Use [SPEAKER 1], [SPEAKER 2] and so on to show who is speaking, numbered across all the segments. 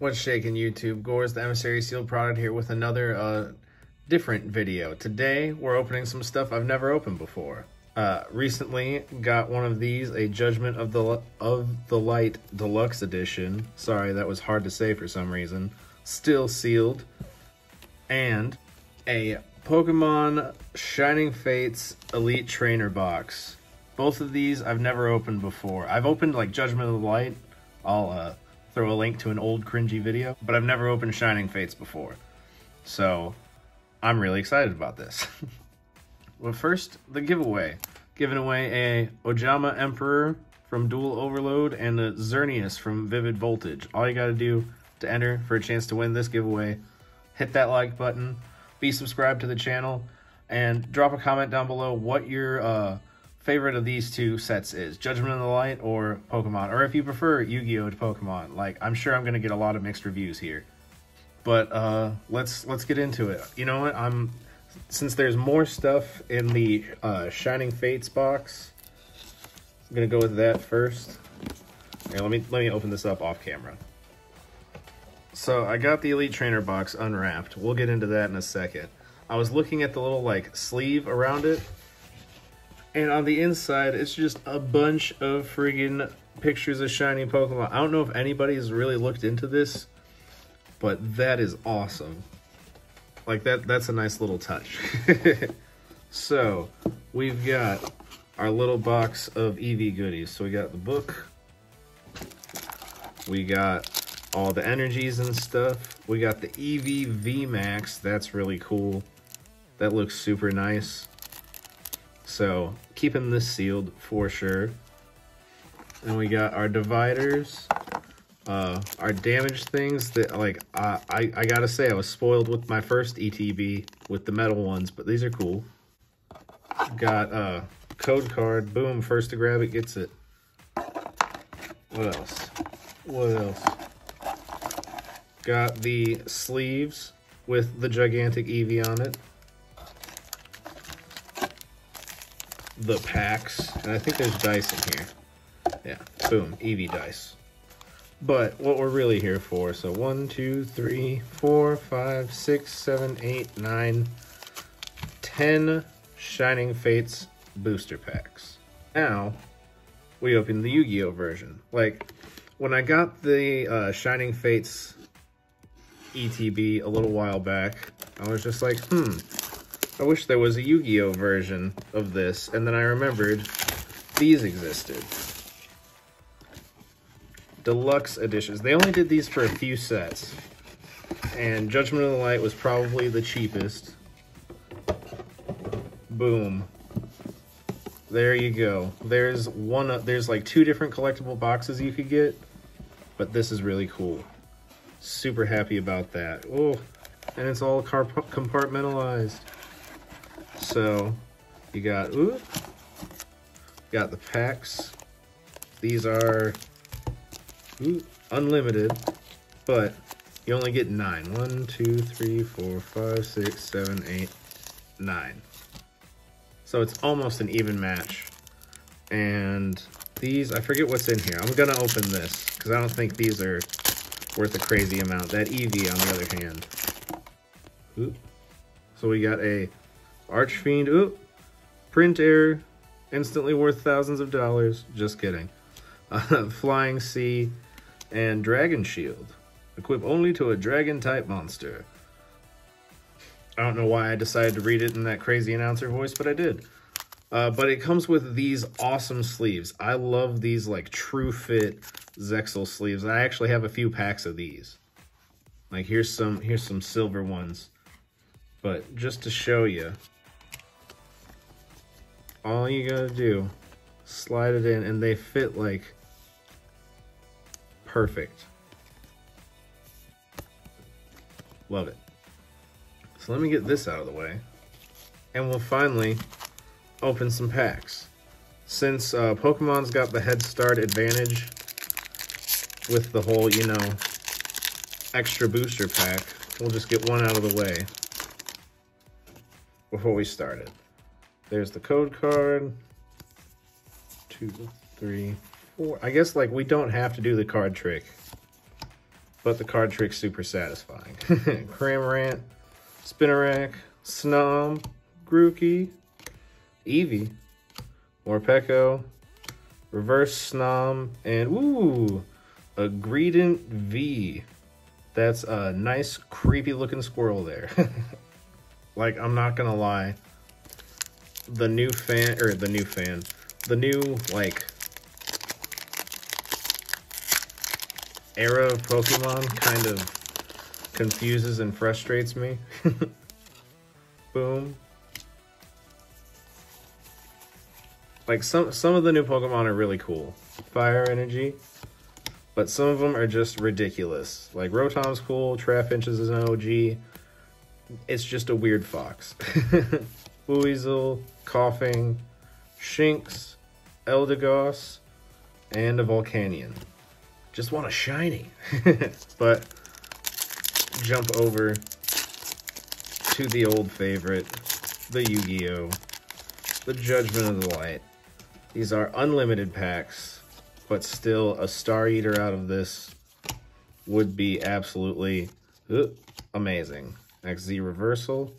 [SPEAKER 1] What's shaking YouTube? Gorz the Emissary Sealed product here with another uh, different video. Today we're opening some stuff I've never opened before. Uh, recently got one of these, a Judgment of the of the Light Deluxe Edition. Sorry, that was hard to say for some reason. Still sealed. And a Pokemon Shining Fates Elite Trainer box. Both of these I've never opened before. I've opened like Judgment of the Light. I'll uh, throw a link to an old cringy video, but I've never opened Shining Fates before. So I'm really excited about this. well, first, the giveaway. Giving away a Ojama Emperor from Duel Overload and a Xerneas from Vivid Voltage. All you gotta do to enter for a chance to win this giveaway, hit that like button, be subscribed to the channel, and drop a comment down below what your uh, favorite of these two sets is Judgment of the Light or Pokemon, or if you prefer Yu Gi Oh to Pokemon. Like I'm sure I'm gonna get a lot of mixed reviews here, but uh, let's let's get into it. You know what? I'm since there's more stuff in the uh, Shining Fates box. I'm gonna go with that first. Here, let me let me open this up off camera. So I got the Elite Trainer box unwrapped. We'll get into that in a second. I was looking at the little like sleeve around it and on the inside, it's just a bunch of friggin' pictures of shiny Pokemon. I don't know if anybody's really looked into this, but that is awesome. Like that that's a nice little touch. so, we've got our little box of Eevee goodies. So we got the book. We got all the energies and stuff. We got the Eevee VMAX. That's really cool. That looks super nice. So keeping this sealed for sure. And we got our dividers, uh, our damaged things that like, I, I, I gotta say I was spoiled with my first ETB with the metal ones, but these are cool. Got a uh, code card, boom, first to grab it gets it. What else? What else? Got the sleeves with the gigantic Eevee on it. The packs, and I think there's dice in here. Yeah, boom, Eevee dice. But what we're really here for, so one, two, three, four, five, six, seven, eight, nine, ten Shining Fates booster packs. Now, we open the Yu-Gi-Oh version. Like, when I got the uh, Shining Fates ETB a little while back, I was just like, hmm, I wish there was a Yu-Gi-Oh version of this, and then I remembered these existed. Deluxe editions. They only did these for a few sets. And Judgment of the Light was probably the cheapest. Boom. There you go. There's one, uh, there's like two different collectible boxes you could get, but this is really cool. Super happy about that. Oh, and it's all compartmentalized. So you got, ooh, got the packs. These are ooh, unlimited, but you only get nine. One, two, three, four, five, six, seven, eight, nine. So it's almost an even match. And these, I forget what's in here. I'm gonna open this, because I don't think these are worth a crazy amount. That Eevee, on the other hand. Ooh. So we got a Archfiend, ooh, print error, instantly worth thousands of dollars. Just kidding. Uh, Flying Sea and Dragon Shield. Equip only to a dragon type monster. I don't know why I decided to read it in that crazy announcer voice, but I did. Uh, but it comes with these awesome sleeves. I love these like true fit Zexal sleeves. I actually have a few packs of these. Like here's some here's some silver ones. But just to show you, all you gotta do, slide it in and they fit like perfect. Love it. So let me get this out of the way and we'll finally open some packs. Since uh, Pokemon's got the head start advantage with the whole, you know, extra booster pack, we'll just get one out of the way before we started. There's the code card. Two, three, four. I guess like we don't have to do the card trick. but the card trick's super satisfying. Cramorant, Spinarak, Snom, Grookey, Eevee, Morpeko, Reverse Snom, and ooh, a Greedent V. That's a nice, creepy looking squirrel there. like, I'm not gonna lie. The new fan, or the new fan, the new, like, era of Pokemon kind of confuses and frustrates me. Boom. Like some some of the new Pokemon are really cool. Fire energy. But some of them are just ridiculous. Like Rotom's cool, Trapinch is an OG. It's just a weird fox. Weasel, Koffing, Shinx, Eldegoss, and a Volcanion. Just want a shiny. but jump over to the old favorite, the Yu-Gi-Oh! The Judgment of the Light. These are unlimited packs, but still a Star Eater out of this would be absolutely uh, amazing. Xyz reversal.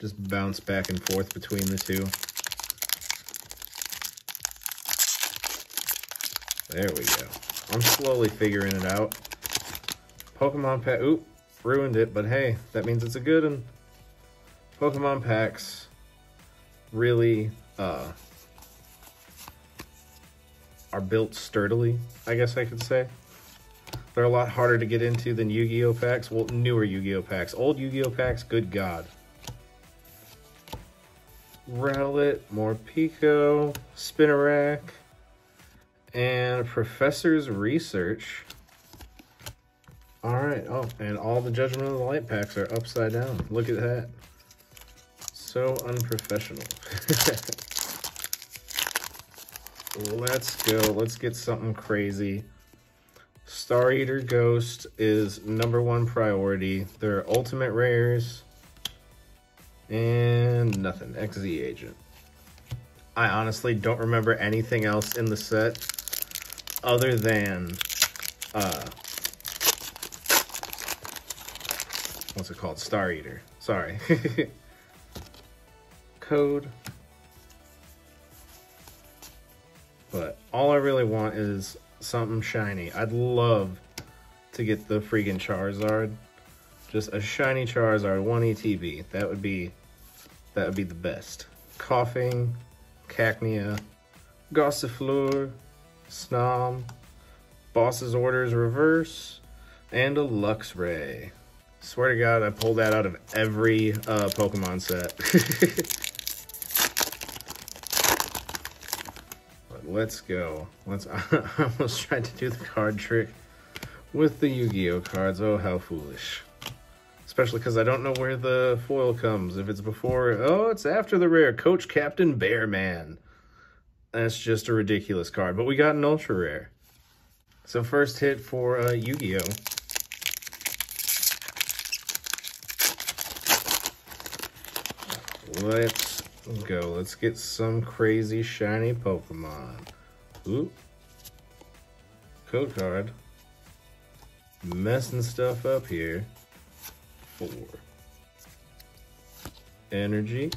[SPEAKER 1] Just bounce back and forth between the two. There we go. I'm slowly figuring it out. Pokemon pack. Oop, ruined it, but hey, that means it's a good one. Pokemon packs really uh, are built sturdily, I guess I could say. They're a lot harder to get into than Yu-Gi-Oh packs. Well, newer Yu-Gi-Oh packs. Old Yu-Gi-Oh packs, good God. Rowlet, Morpeko, Spinarak, and Professor's Research. Alright, oh, and all the Judgment of the Light packs are upside down. Look at that. So unprofessional. Let's go. Let's get something crazy. Star Eater Ghost is number one priority. There are ultimate rares. And nothing. Xyz Agent. I honestly don't remember anything else in the set other than uh what's it called? Star Eater. Sorry. Code But all I really want is something shiny. I'd love to get the freaking Charizard. Just a shiny Charizard, one ETB. That would be that would be the best. Koffing, Cacnea, Gossifleur, Snom, Boss's Orders Reverse, and a Luxray. Swear to God, I pulled that out of every uh, Pokemon set. But let's go. Let's. I almost tried to do the card trick with the Yu-Gi-Oh cards. Oh, how foolish. Especially because I don't know where the foil comes. If it's before, oh, it's after the rare. Coach Captain Bearman. That's just a ridiculous card. But we got an ultra rare. So first hit for uh, Yu-Gi-Oh. Let's go. Let's get some crazy shiny Pokemon. Ooh. Code card. Messing stuff up here. Four. Energy.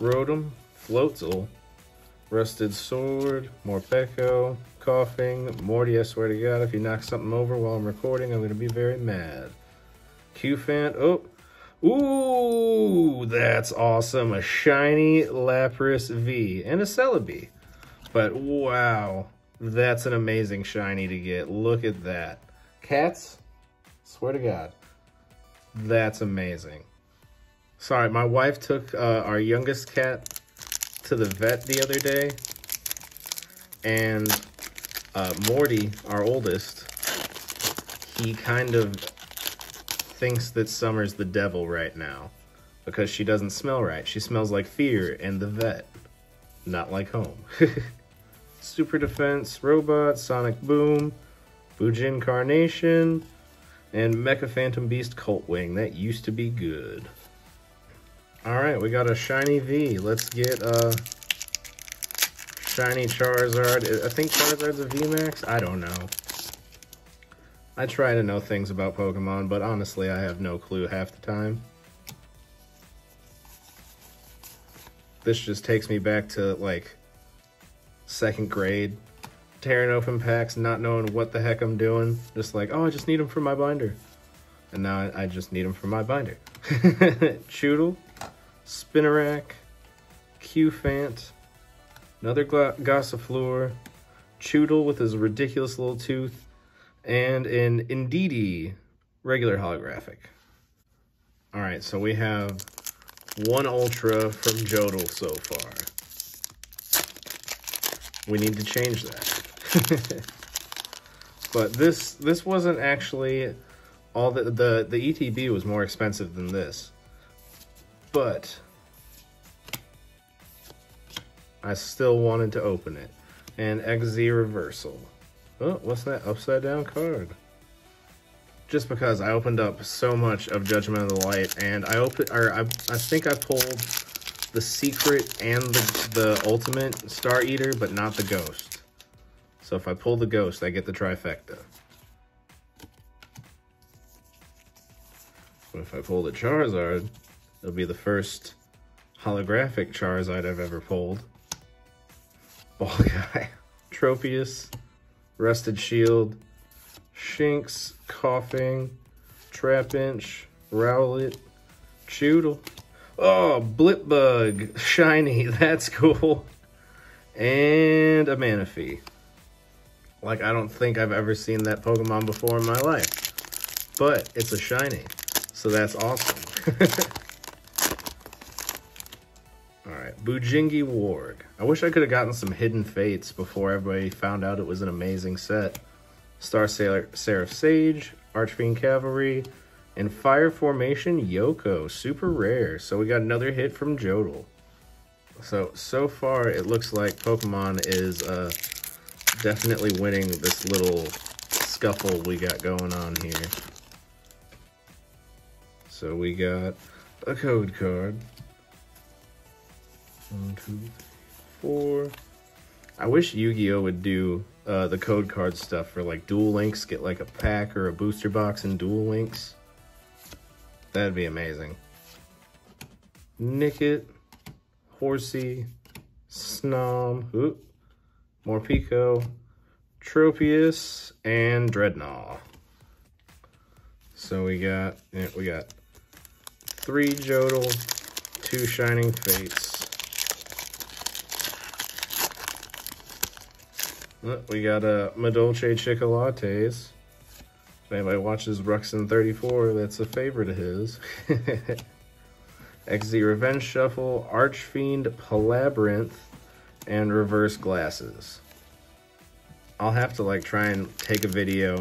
[SPEAKER 1] Rotom. Floatzel. Rusted Sword. Morpeko. Koffing. Morty, I swear to God, if you knock something over while I'm recording, I'm going to be very mad. Cufant, Oh, Ooh, that's awesome. A shiny Lapras V and a Celebi. But wow, that's an amazing shiny to get. Look at that. Cats, swear to God, that's amazing. Sorry, my wife took uh, our youngest cat to the vet the other day. And uh, Morty, our oldest, he kind of thinks that Summer's the devil right now because she doesn't smell right. She smells like fear and the vet, not like home. Super Defense, Robot, Sonic Boom, Bujincarnation, and Mecha Phantom Beast Coltwing. That used to be good. Alright, we got a Shiny V. Let's get a uh, Shiny Charizard. I think Charizard's a VMAX? I don't know. I try to know things about Pokemon, but honestly, I have no clue half the time. This just takes me back to, like, second grade. Tearing open packs, not knowing what the heck I'm doing. Just like, oh, I just need them for my binder. And now I, I just need them for my binder. Chewtle, Spinarak, Cufant, another Gossifleur, Chewtle with his ridiculous little tooth, and an Indeedee regular holographic. All right, so we have one Ultra from JOTL so far. We need to change that. but this this wasn't actually all the, the the ETB was more expensive than this. But I still wanted to open it. And Xyz reversal. Oh, what's that upside down card? Just because I opened up so much of Judgment of the Light, and I opened, or I, I think I pulled the secret and the, the ultimate Star Eater, but not the ghost. So if I pull the ghost, I get the trifecta. But if I pull the Charizard, it'll be the first holographic Charizard I've ever pulled. Ball Guy, Tropius, Rusted Shield, Shinx, Koffing, Trapinch, Rowlet, Chewtle. Oh, Blipbug, Shiny, that's cool. And a Manaphy. Like, I don't think I've ever seen that Pokemon before in my life. But it's a Shiny, so that's awesome. Alright, Bujingi Warg. I wish I could have gotten some Hidden Fates before everybody found out it was an amazing set. Star Sailor, Seraph Sage, Archfiend Cavalry, and Fire Formation Yoko. Super rare. So we got another hit from JOTL. So, so far it looks like Pokemon is uh, definitely winning this little scuffle we got going on here. So we got a code card. One, two, three, four. I wish Yu-Gi-Oh would do uh, the code card stuff for like Duel Links, get like a pack or a booster box and Duel Links. That'd be amazing. Nickit, Horsey, Snom, oop, Morpeko, Tropius, and Drednaw. So we got, we got three JOTL, two Shining Fates, We got a uh, Madolche Chickolates. If anybody watches Ruxin 34, that's a favorite of his. Xyz Revenge Shuffle, Archfiend Palabyrinth, and Reverse Glasses. I'll have to like try and take a video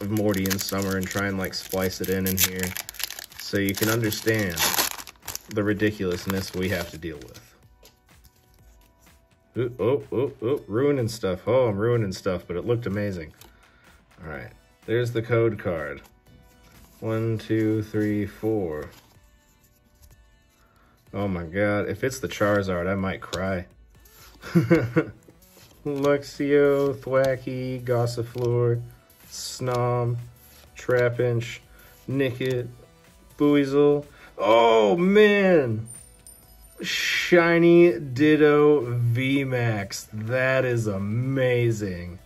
[SPEAKER 1] of Morty in summer and try and like splice it in in here so you can understand the ridiculousness we have to deal with. Ooh, oh, oh, oh, ruining stuff. Oh, I'm ruining stuff, but it looked amazing. All right, there's the code card. One, two, three, four. Oh my god, if it's the Charizard, I might cry. Luxio, Thwackey, Gossifleur, Snom, Trapinch, Nickit, Buizel. Oh man! Shiny Ditto VMAX. That is amazing.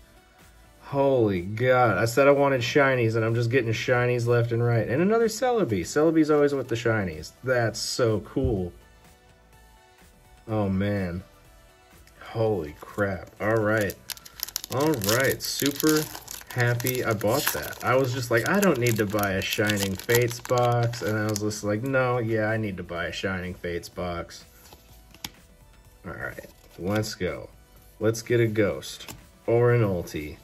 [SPEAKER 1] Holy God. I said I wanted shinies, and I'm just getting shinies left and right. And another Celebi. Celebi's always with the shinies. That's so cool. Oh, man. Holy crap. All right. All right. Super happy I bought that. I was just like, I don't need to buy a Shining Fates box. And I was just like, no, yeah, I need to buy a Shining Fates box. Alright, let's go. Let's get a Ghost. Or an Ulti.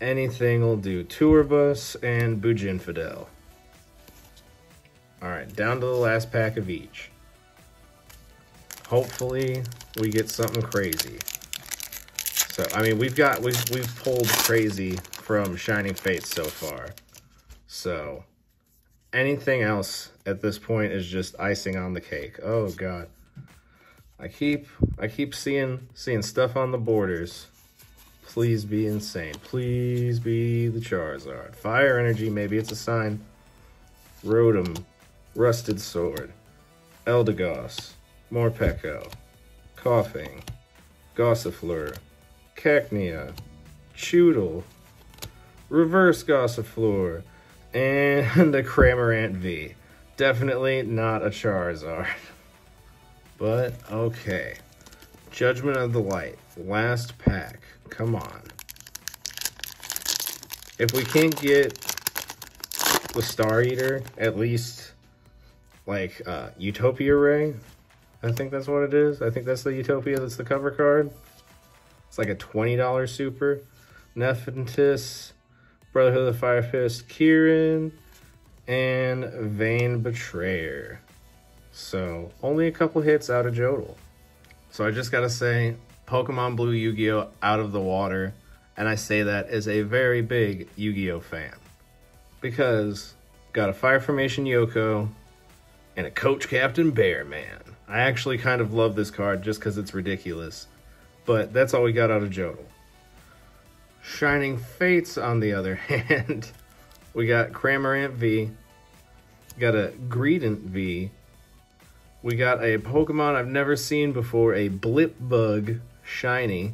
[SPEAKER 1] Anything will do. Tour Bus and Bujinfidel. Alright, down to the last pack of each. Hopefully, we get something crazy. So, I mean, we've got, we've, we've pulled crazy from Shining Fates so far. So, anything else at this point is just icing on the cake. Oh, God. I keep, I keep seeing, seeing stuff on the borders. Please be insane. Please be the Charizard. Fire Energy, maybe it's a sign. Rotom, Rusted Sword, Eldegoss, Morpeko, Koffing, Gossifleur, Cacnea, Chewtle, Reverse Gossifleur, and a Cramorant V. Definitely not a Charizard. But okay. Judgment of the Light. Last pack. Come on. If we can't get the Star Eater, at least like uh, Utopia Ray. I think that's what it is. I think that's the Utopia that's the cover card. It's like a $20 super. Nephthys, Brotherhood of the Fire Fist, Kieran, and Vain Betrayer. So only a couple hits out of JOTL. So I just gotta say, Pokemon blew Yu-Gi-Oh! out of the water. And I say that as a very big Yu-Gi-Oh! fan. Because got a Fire Formation Yoko and a Coach Captain Bearman. I actually kind of love this card just because it's ridiculous. But that's all we got out of JOTL. Shining Fates, on the other hand, we got Cramorant V, got a Greedent V, we got a Pokemon I've never seen before, a Blipbug Shiny.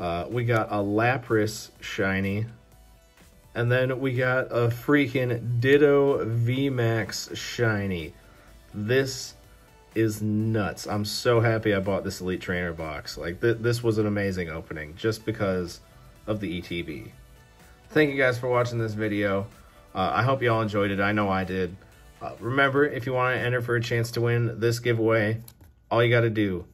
[SPEAKER 1] Uh, we got a Lapras Shiny. And then we got a freaking Ditto VMAX Shiny. This is nuts. I'm so happy I bought this Elite Trainer box. Like, th this was an amazing opening just because of the ETB. Thank you guys for watching this video. Uh, I hope you all enjoyed it. I know I did. Uh, remember, if you want to enter for a chance to win this giveaway, all you got to do,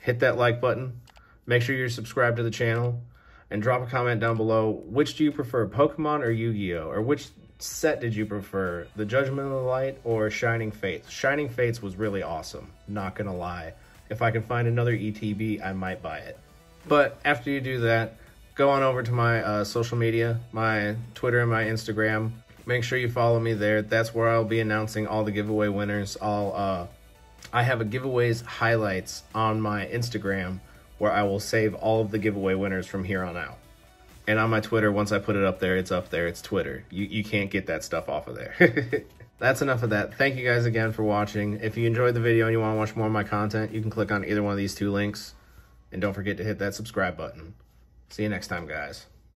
[SPEAKER 1] hit that like button, make sure you're subscribed to the channel, and drop a comment down below. Which do you prefer, Pokemon or Yu-Gi-Oh? Or which set did you prefer, the Judgment of the Light or Shining Fates? Shining Fates was really awesome, not gonna lie. If I can find another ETB, I might buy it. But after you do that, go on over to my uh, social media, my Twitter and my Instagram. Make sure you follow me there. That's where I'll be announcing all the giveaway winners. I'll uh, I have a giveaways highlights on my Instagram where I will save all of the giveaway winners from here on out. And on my Twitter, once I put it up there, it's up there. It's Twitter. You, you can't get that stuff off of there. That's enough of that. Thank you guys again for watching. If you enjoyed the video and you want to watch more of my content, you can click on either one of these two links. And don't forget to hit that subscribe button. See you next time, guys.